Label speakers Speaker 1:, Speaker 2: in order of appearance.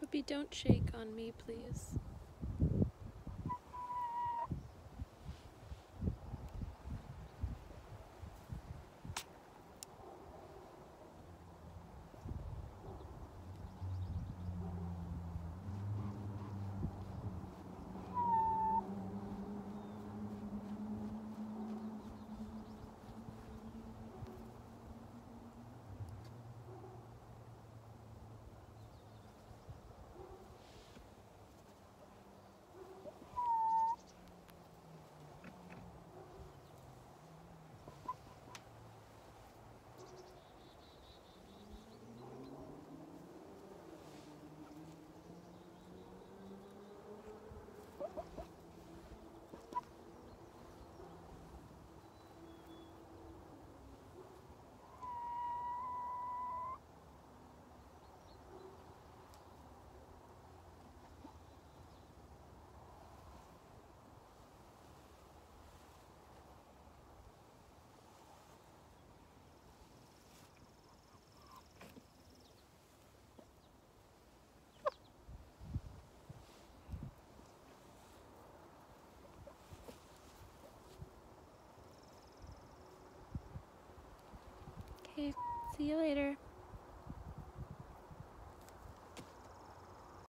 Speaker 1: Puppy, don't shake on me, please. Okay, see you later.